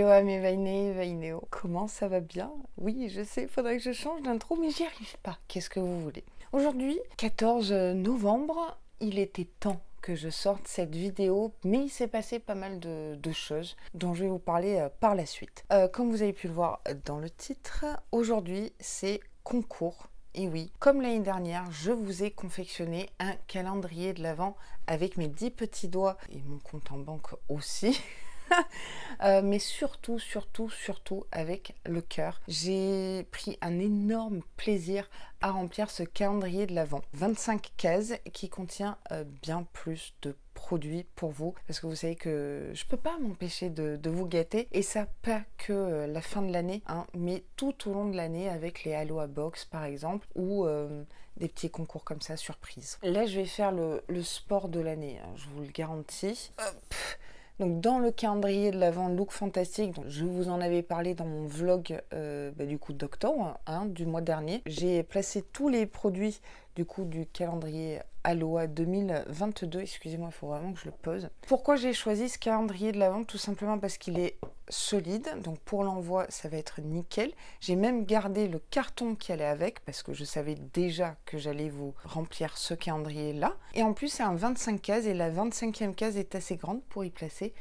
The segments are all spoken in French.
À mes Vainé, Vainéo. Comment ça va bien? Oui, je sais, faudrait que je change d'intro, mais j'y arrive pas. Qu'est-ce que vous voulez? Aujourd'hui, 14 novembre, il était temps que je sorte cette vidéo, mais il s'est passé pas mal de, choses dont je vais vous parler euh, par la suite. Euh, comme vous avez pu le voir dans le titre, aujourd'hui c'est concours. Et oui, comme l'année dernière, je vous ai confectionné un calendrier de l'Avent avec mes 10 petits doigts et mon compte en banque aussi. Euh, mais surtout, surtout, surtout avec le cœur. J'ai pris un énorme plaisir à remplir ce calendrier de l'Avent. 25 cases qui contient euh, bien plus de produits pour vous parce que vous savez que je peux pas m'empêcher de, vous gâter et ça pas que euh, la fin de l'année hein, mais tout au long de l'année avec les Aloha Box par exemple ou des petits concours comme ça surprise. Là je vais faire le, sport de l'année, hein, je vous le garantis. Donc dans le calendrier de l'avant Look Fantastique, je vous en avais parlé dans mon vlog euh, bah, du coup d'octobre, hein, du mois dernier. J'ai placé tous les produits du coup du calendrier Aloha 2022. Excusez-moi, il faut vraiment que je le pose. Pourquoi j'ai choisi ce calendrier de l'avant Tout simplement parce qu'il est solide. Donc pour l'envoi, ça va être nickel. J'ai même gardé le carton qui allait avec parce que je savais déjà que j'allais vous remplir ce calendrier là. Et en plus, c'est un 25 cases et la 25e case est assez grande pour y placer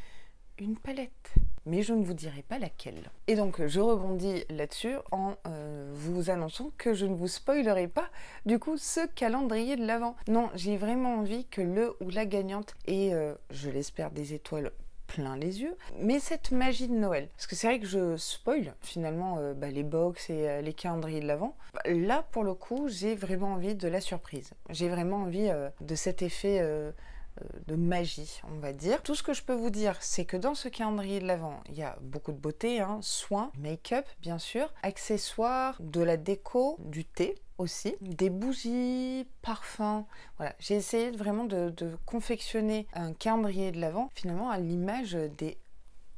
une palette mais je ne vous dirai pas laquelle. Et donc je rebondis là-dessus en euh, vous annonçant que je ne vous spoilerai pas du coup ce calendrier de l'avant. Non, j'ai vraiment envie que le ou la gagnante ait, euh, je l'espère, des étoiles plein les yeux, mais cette magie de Noël. Parce que c'est vrai que je spoil finalement euh, bah, les box et les calendriers de l'avant. Là, pour le coup, j'ai vraiment envie de la surprise. J'ai vraiment envie de cet effet euh, de magie, on va dire. Tout ce que je peux vous dire, c'est que dans ce calendrier de l'Avent, il y a beaucoup de beauté, hein, soins, make-up bien sûr, accessoires, de la déco, du thé aussi, des bougies, parfums. Voilà, j'ai essayé vraiment de, confectionner un calendrier de l'Avent finalement à l'image des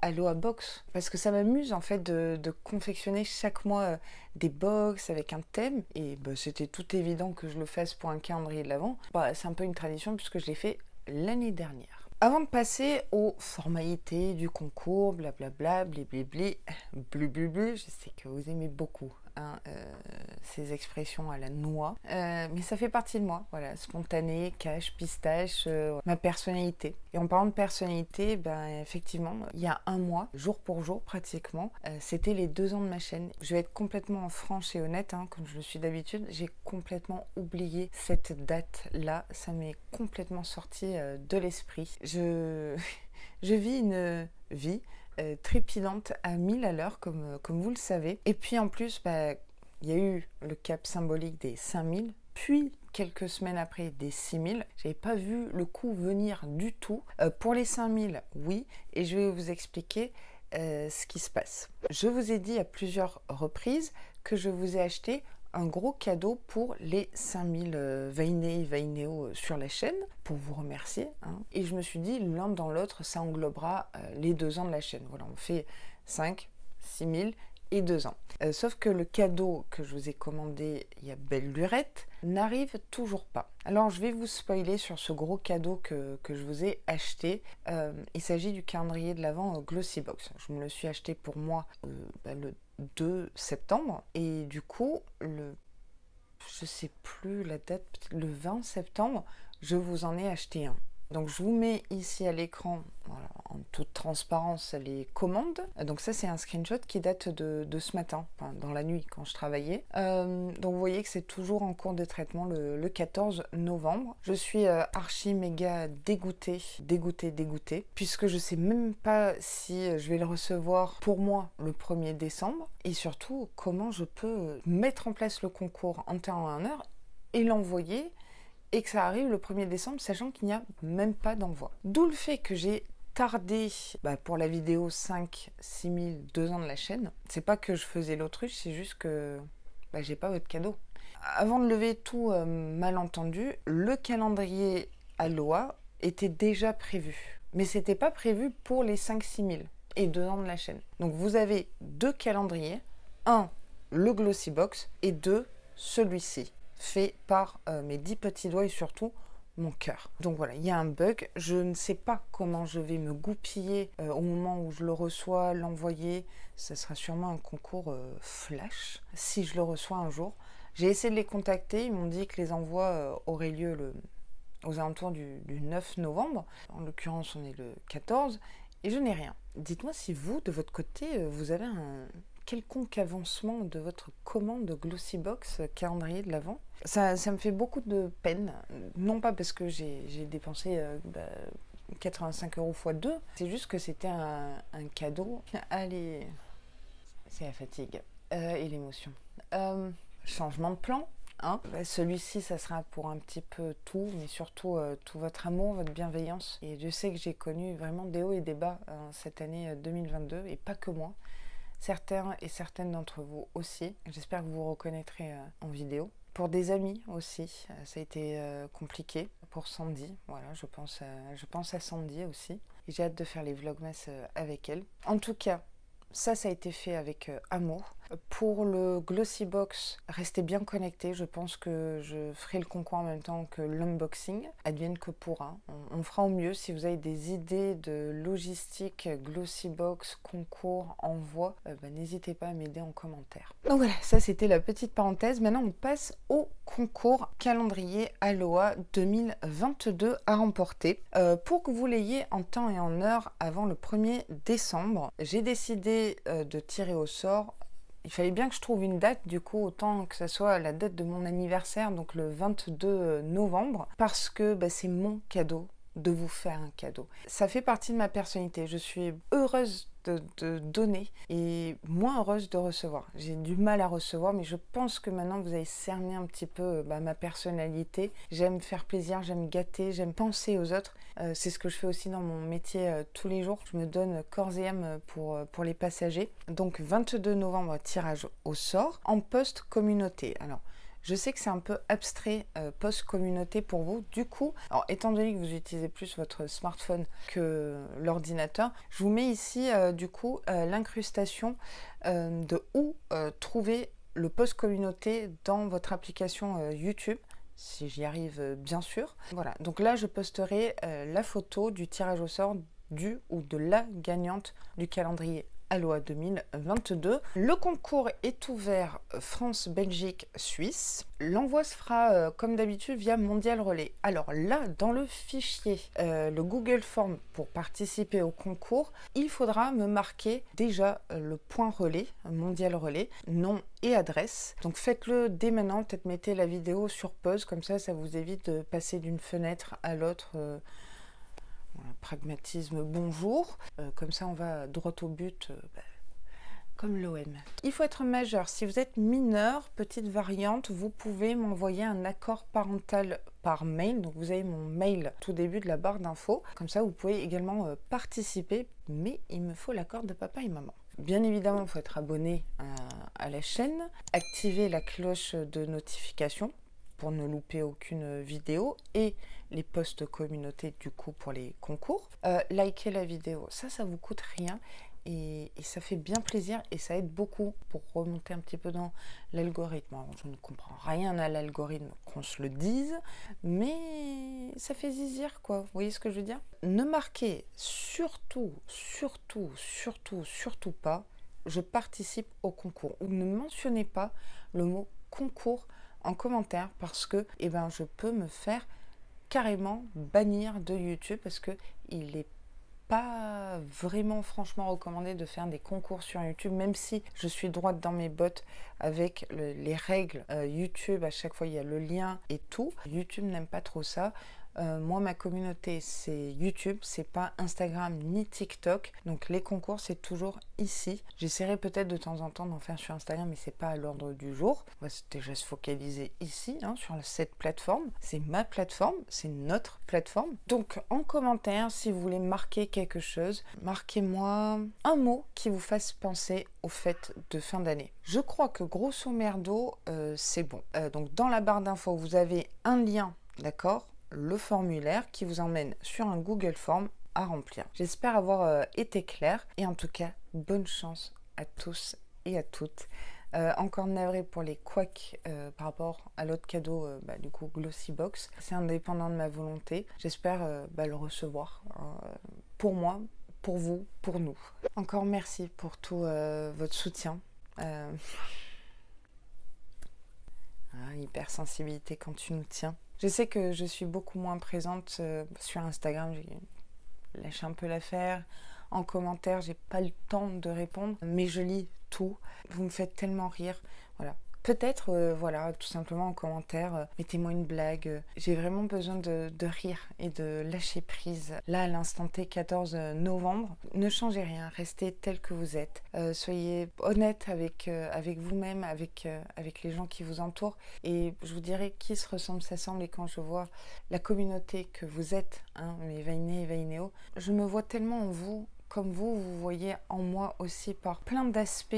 Aloha Box parce que ça m'amuse en fait de, confectionner chaque mois euh, des box avec un thème et bah, c'était tout évident que je le fasse pour un calendrier de l'Avent. Bah, c'est un peu une tradition puisque je l'ai fait l'année dernière. Avant de passer aux formalités du concours, blablabla, blibli, blibli, je sais que vous aimez beaucoup Hein, euh, ces expressions à la noix. Euh, mais ça fait partie de moi, voilà, spontané, cash, pistache, euh, ma personnalité. Et en parlant de personnalité, ben, effectivement, il y a un mois, jour pour jour pratiquement, c'était les deux ans de ma chaîne. Je vais être complètement franche et honnête, hein, comme je le suis d'habitude, j'ai complètement oublié cette date-là. Ça m'est complètement sorti de l'esprit. Je... je vis une vie euh, trépidante à 1000 à l'heure, comme, euh, comme vous le savez. Et puis en plus, bah, il y a eu le cap symbolique des 5000, puis quelques semaines après des 6000. J'avais pas vu le coup venir du tout. Euh, pour les 5000, oui, et je vais vous expliquer ce qui se passe. Je vous ai dit à plusieurs reprises que je vous ai acheté un gros cadeau pour les 5000 euh, Vainé et Vainéo euh, sur la chaîne pour vous remercier. Hein. Et je me suis dit, l'un dans l'autre, ça englobera euh, les deux ans de la chaîne. Voilà, on fait 5, 6000 et deux ans. sauf que le cadeau que je vous ai commandé il y a belle lurette n'arrive toujours pas. Alors je vais vous spoiler sur ce gros cadeau que, je vous ai acheté. il s'agit du calendrier de l'Avent Glossy Box. Je me le suis acheté pour moi bah, le 2 septembre. Et du coup, le, je sais plus la date, le 20 septembre, je vous en ai acheté un. Donc je vous mets ici à l'écran, en toute transparence, les commandes. Donc ça c'est un screenshot qui date de, ce matin, dans la nuit quand je travaillais. Euh, donc vous voyez que c'est toujours en cours de traitement le, 14 novembre. Je suis euh, archi méga dégoûtée, dégoûtée, dégoûtée, puisque je sais même pas si je vais le recevoir pour moi le 1er décembre, et surtout comment je peux mettre en place le concours en temps et en heure et l'envoyer et que ça arrive le 1er décembre, sachant qu'il n'y a même pas d'envoi. D'où le fait que j'ai tardé bah, pour la vidéo 5, 6000, 2 ans de la chaîne. C'est pas que je faisais l'autruche, c'est juste que bah, j'ai pas votre cadeau. Avant de lever tout euh, malentendu, le calendrier Aloha était déjà prévu. Mais c'était pas prévu pour les 5 6000 et 2 ans de la chaîne. Donc vous avez deux calendriers, un le Glossy Box et deux celui-ci fait par euh, mes 10 petits doigts et surtout mon cœur. Donc voilà, il y a un bug. Je ne sais pas comment je vais me goupiller euh, au moment où je le reçois, l'envoyer. Ce sera sûrement un concours euh, flash si je le reçois un jour. J'ai essayé de les contacter. Ils m'ont dit que les envois auraient lieu aux alentours du 9 novembre. En l'occurrence, on est le 14 et je n'ai rien. Dites-moi si vous, de votre côté, vous avez un, quelconque avancement de votre commande Glossybox calendrier de l'Avent? Ça, ça, me fait beaucoup de peine, non pas parce que j'ai dépensé euh, bah, 85 euros x 2, c'est juste que c'était un, cadeau. Allez, c'est la fatigue euh, et l'émotion. Euh, changement de plan. Hein bah, Celui-ci, ça sera pour un petit peu tout, mais surtout euh, tout votre amour, votre bienveillance. Et je sais que j'ai connu vraiment des hauts et des bas cette année 2022, et pas que moi certains et certaines d'entre vous aussi. J'espère que vous vous reconnaîtrez euh, en vidéo. Pour des amis aussi, euh, ça a été euh, compliqué. Pour Sandy, voilà, je pense à, je pense à Sandy aussi. J'ai hâte de faire les vlogmas avec elle. En tout cas, ça, ça a été fait avec amour. Pour le Glossy Box, restez bien connectés. Je pense que je ferai le concours en même temps que l'unboxing. Advienne que pourra. On, on, fera au mieux. Si vous avez des idées de logistique, Glossy Box, concours, envoi, euh, bah, n'hésitez pas à m'aider en commentaire. Donc voilà, ça c'était la petite parenthèse. Maintenant, on passe au concours calendrier Aloha 2022 à remporter. Euh, pour que vous l'ayez en temps et en heure avant le 1er décembre, j'ai décidé euh, de tirer au sort il fallait bien que je trouve une date, du coup, autant que ce soit la date de mon anniversaire, donc le 22 novembre, parce que bah, c'est mon cadeau de vous faire un cadeau. Ça fait partie de ma personnalité. Je suis heureuse de, donner et moins heureuse de recevoir. J'ai du mal à recevoir, mais je pense que maintenant vous avez cerné un petit peu bah, ma personnalité. J'aime faire plaisir, j'aime gâter, j'aime penser aux autres. Euh, c'est ce que je fais aussi dans mon métier euh, tous les jours. Je me donne corps et âme pour, euh, pour les passagers. Donc 22 novembre, tirage au sort en post-communauté. Alors, je sais que c'est un peu abstrait euh, post-communauté pour vous. Du coup, étant donné que vous utilisez plus votre smartphone que l'ordinateur, je vous mets ici euh, du coup euh, l'incrustation de où trouver le post-communauté dans votre application YouTube si j'y arrive bien sûr. Voilà, donc là je posterai la photo du tirage au sort du ou de la gagnante du calendrier Aloha 2022. Le concours est ouvert France, Belgique, Suisse. L'envoi se fera euh, comme d'habitude via Mondial Relais. Alors là, dans le fichier, euh, le Google Form pour participer au concours, il faudra me marquer déjà euh, le point relais, Mondial Relais, nom et adresse. Donc faites-le dès maintenant, peut-être mettez la vidéo sur pause, comme ça ça vous évite de passer d'une fenêtre à l'autre. Pragmatisme bonjour. Euh, comme ça, on va droit au but. Euh, bah, comme l'OM. Il faut être majeur. Si vous êtes mineur, petite variante, vous pouvez m'envoyer un accord parental par mail. Donc vous avez mon mail tout début de la barre d'infos. Comme ça, vous pouvez également euh, participer. Mais il me faut l'accord de papa et maman. Bien évidemment, il faut être abonné à, à la chaîne, activer la cloche de notification ne louper aucune vidéo et les posts communauté du coup pour les concours. Euh, likez la vidéo, ça, ça vous coûte rien et, et, ça fait bien plaisir et ça aide beaucoup pour remonter un petit peu dans l'algorithme. Je ne comprends rien à l'algorithme, qu'on se le dise, mais ça fait zizir quoi. Vous voyez ce que je veux dire? Ne marquez surtout, surtout, surtout, surtout pas je participe au concours ou ne mentionnez pas le mot concours en commentaire parce que eh ben, je peux me faire carrément bannir de YouTube parce que il pas vraiment franchement recommandé de faire des concours sur YouTube, même si je suis droite dans mes bottes avec le, les règles euh, YouTube, à chaque fois il y a le lien et tout. YouTube n'aime pas trop ça. Euh, moi, ma communauté, c'est YouTube, c'est pas Instagram ni TikTok. Donc les concours, c'est toujours ici. J'essaierai peut-être de temps en temps d'en faire sur Instagram, mais c'est pas à l'ordre du jour. On va déjà se focaliser ici, hein, sur cette plateforme. C'est ma plateforme, c'est notre plateforme. Donc en commentaire, si vous voulez marquer quelque chose, marquez-moi un mot qui vous fasse penser aux fêtes de fin d'année. Je crois que grosso merdo, euh, c'est bon. Euh, donc dans la barre d'infos, vous avez un lien, d'accord? Le formulaire qui vous emmène sur un Google Form à remplir. J'espère avoir euh, été clair et en tout cas, bonne chance à tous et à toutes encore navré pour les couacs par rapport à l'autre cadeau, bah, du coup Glossy Box. C'est indépendant de ma volonté. J'espère bah, le recevoir pour moi, pour vous, pour nous. Encore merci pour tout votre soutien. Ah, hypersensibilité quand tu nous tiens. Je sais que je suis beaucoup moins présente euh, sur Instagram, j'ai lâché un peu l'affaire. En commentaire, j'ai pas le temps de répondre, mais je lis tout. Vous me faites tellement rire. Voilà, Peut-être, euh, voilà, tout simplement en commentaire, euh, mettez-moi une blague. J'ai vraiment besoin de, rire et de lâcher prise. Là, à l'instant T, 14 novembre, ne changez rien, restez tel que vous êtes. Euh, soyez honnête avec, avec vous-même, avec, avec les gens qui vous entourent. Et je vous dirai qui se ressemble, s'assemble. Et quand je vois la communauté que vous êtes, hein, mes Vainé et Vainéo, je me vois tellement en vous, comme vous, vous voyez en moi aussi par plein d'aspects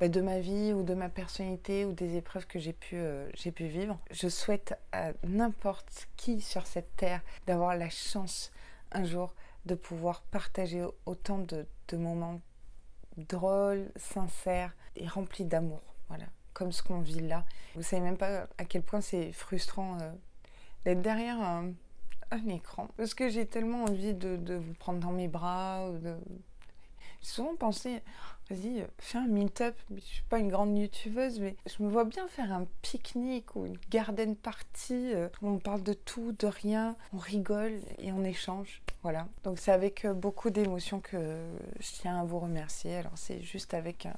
bah, de ma vie ou de ma personnalité ou des épreuves que j'ai pu, euh, pu vivre. Je souhaite à n'importe qui sur cette terre d'avoir la chance un jour de pouvoir partager autant de, moments drôles, sincères et remplis d'amour. Voilà, comme ce qu'on vit là. Vous savez même pas à quel point c'est frustrant euh, d'être derrière un, écran. Parce que j'ai tellement envie de, de, vous prendre dans mes bras. Ou de... J'ai souvent pensé, vas-y, fais un meet-up. Je suis pas une grande youtubeuse, mais je me vois bien faire un pique-nique ou une garden party euh, où on parle de tout, de rien, on rigole et on échange. Voilà. Donc c'est avec euh, beaucoup d'émotion que je tiens à vous remercier. Alors c'est juste avec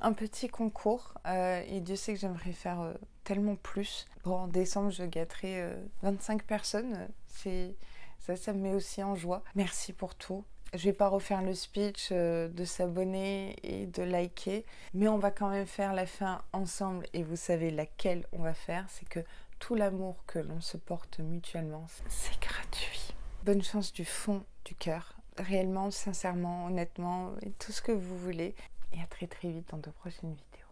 un, petit concours euh, et Dieu sait que j'aimerais faire tellement plus. Bon, en décembre, je gâterai 25 personnes. C'est ça, ça me met aussi en joie. Merci pour tout. Je vais pas refaire le speech euh, de s'abonner et de liker, mais on va quand même faire la fin ensemble et vous savez laquelle on va faire, c'est que tout l'amour que l'on se porte mutuellement, c'est gratuit. Bonne chance du fond du cœur, réellement, sincèrement, honnêtement, et tout ce que vous voulez. Et à très très vite dans de prochaines vidéos.